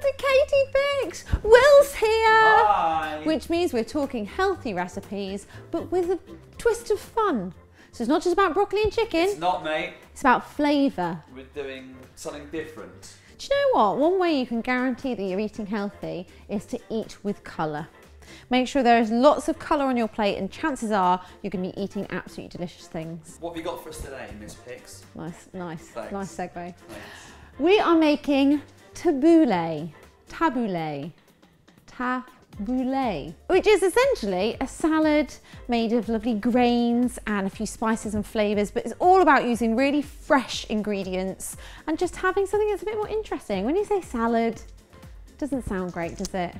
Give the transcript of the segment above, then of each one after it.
to Katie Pix. Will's here. Hi. Which means we're talking healthy recipes, but with a twist of fun. So it's not just about broccoli and chicken, It's not, mate. it's about flavour. We're doing something different. Do you know what? One way you can guarantee that you're eating healthy is to eat with colour. Make sure there is lots of colour on your plate, and chances are you're going to be eating absolutely delicious things. What have you got for us today, Miss Pix? Nice, nice, Thanks. nice segue. Thanks. We are making tabbouleh, tabbouleh, tabbouleh, which is essentially a salad made of lovely grains and a few spices and flavours, but it's all about using really fresh ingredients and just having something that's a bit more interesting. When you say salad, doesn't sound great, does it?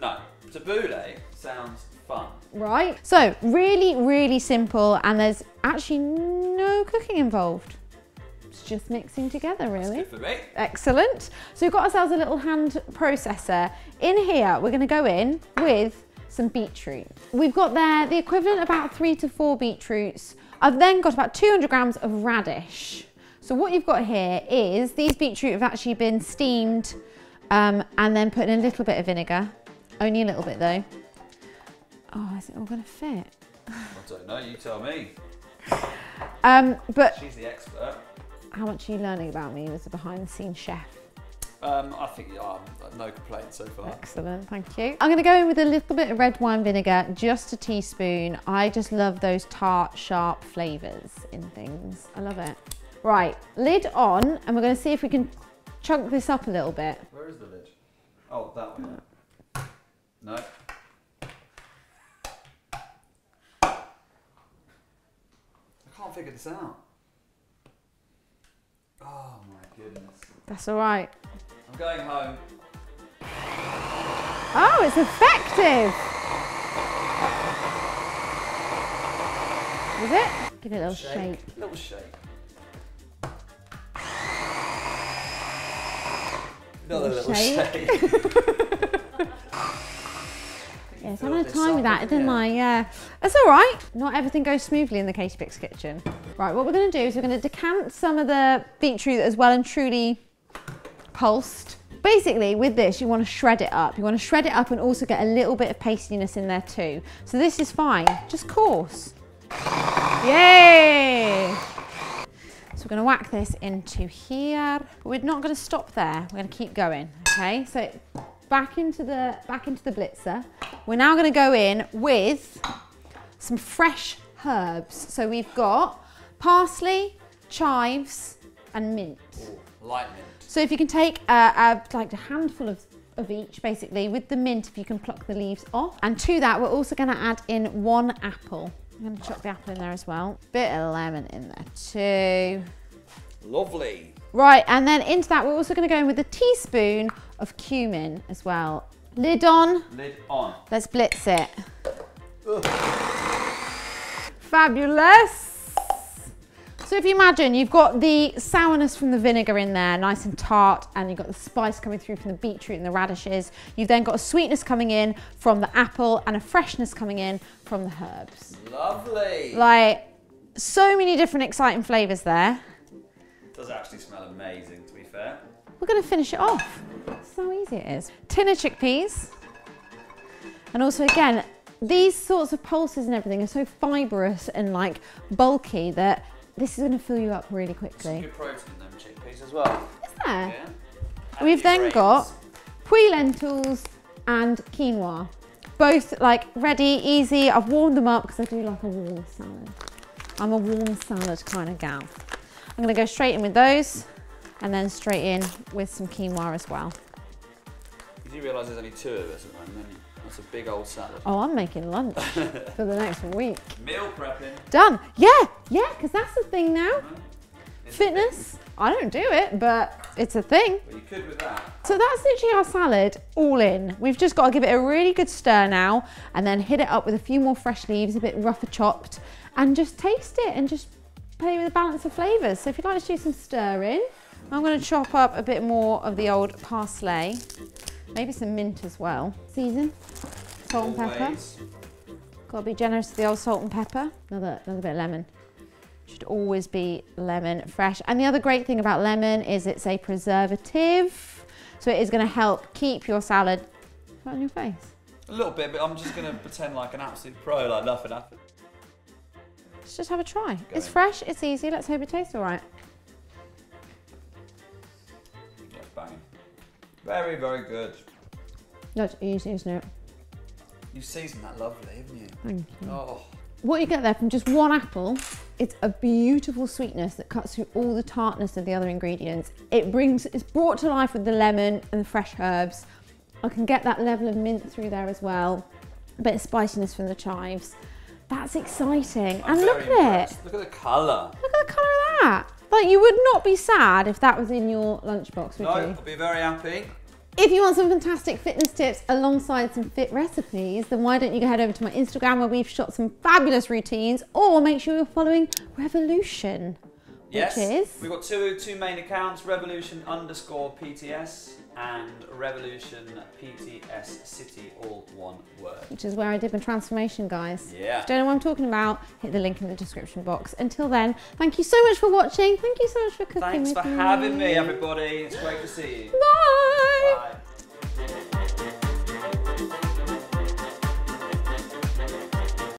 No, tabbouleh sounds fun. Right? So, really, really simple, and there's actually no cooking involved. It's just mixing together, really. Good for me. Excellent. So we've got ourselves a little hand processor. In here, we're gonna go in with some beetroot. We've got there the equivalent about three to four beetroots. I've then got about 200 grams of radish. So what you've got here is these beetroot have actually been steamed um, and then put in a little bit of vinegar. Only a little bit though. Oh, is it all gonna fit? I don't know, you tell me. Um, but She's the expert. How much are you learning about me as a behind the scenes chef? Um, I think um, no complaints so far. Excellent, thank you. I'm gonna go in with a little bit of red wine vinegar, just a teaspoon. I just love those tart, sharp flavors in things. I love it. Right, lid on, and we're gonna see if we can chunk this up a little bit. Where is the lid? Oh, that one. No. I can't figure this out. Oh my goodness. That's all right. I'm going home. Oh, it's effective. Is it? Give it a little shake. Little shake. Another Little little shake. shake. I'm having this time with that, didn't you? I? Yeah. That's all right. Not everything goes smoothly in the Katie Pix kitchen. Right, what we're going to do is we're going to decant some of the beetroot as well and truly pulsed. Basically, with this, you want to shred it up. You want to shred it up and also get a little bit of pastiness in there too. So this is fine, just coarse. Yay! So we're going to whack this into here. But we're not going to stop there. We're going to keep going. Okay, so back into the back into the blitzer. We're now going to go in with some fresh herbs. So we've got parsley, chives, and mint. Ooh, light mint. So if you can take a, a, like a handful of, of each, basically, with the mint, if you can pluck the leaves off. And to that, we're also going to add in one apple. I'm going to chuck the apple in there as well. Bit of lemon in there too. Lovely. Right, and then into that, we're also going to go in with a teaspoon of cumin as well. Lid on. Lid on. Let's blitz it. Fabulous. So if you imagine you've got the sourness from the vinegar in there, nice and tart, and you've got the spice coming through from the beetroot and the radishes. You've then got a sweetness coming in from the apple and a freshness coming in from the herbs. Lovely. Like, so many different exciting flavours there. It does actually smell amazing, to be fair. We're gonna finish it off. That's how easy it is. Tin of chickpeas. And also again, these sorts of pulses and everything are so fibrous and like bulky that this is gonna fill you up really quickly. good protein in them chickpeas as well. Is there? Yeah. We've then grains. got Puy lentils and quinoa. Both like ready, easy. I've warmed them up because I do like a warm salad. I'm a warm salad kind of gal. I'm gonna go straight in with those and then straight in with some quinoa as well. You realise there's only two of us at the moment, don't you? That's a big old salad. Oh, I'm making lunch for the next week. Meal prepping. Done. Yeah, yeah, because that's the thing now. It's Fitness. I don't do it, but it's a thing. Well, you could with that. So that's literally our salad all in. We've just got to give it a really good stir now and then hit it up with a few more fresh leaves, a bit rougher chopped, and just taste it and just play with the balance of flavours. So if you'd like to do some stirring, I'm going to chop up a bit more of the old parsley, maybe some mint as well. Season, salt and pepper. Always. Got to be generous with the old salt and pepper. Another, another bit of lemon. Should always be lemon fresh. And the other great thing about lemon is it's a preservative. So it is going to help keep your salad on your face. A little bit, but I'm just gonna pretend like an absolute pro, like nothing happened. Let's just have a try. It's Going. fresh, it's easy. Let's hope it tastes all right. Very, very good. That's easy, isn't it? You seasoned that lovely, haven't you? Thank you. Oh, What you get there from just one apple, it's a beautiful sweetness that cuts through all the tartness of the other ingredients. It brings, it's brought to life with the lemon and the fresh herbs. I can get that level of mint through there as well. A bit of spiciness from the chives. That's exciting. I'm and look at it. Look at the colour. Look at the colour of that. Like you would not be sad if that was in your lunchbox, would No, you? I'll be very happy. If you want some fantastic fitness tips alongside some fit recipes, then why don't you go head over to my Instagram where we've shot some fabulous routines or make sure you're following Revolution. Yes. Which is? We've got two two main accounts, Revolution underscore PTS and Revolution PTS City, all one word. Which is where I did my transformation, guys. Yeah. If you don't know what I'm talking about, hit the link in the description box. Until then, thank you so much for watching. Thank you so much for cooking Thanks for me. having me, everybody. It's great to see you. Bye.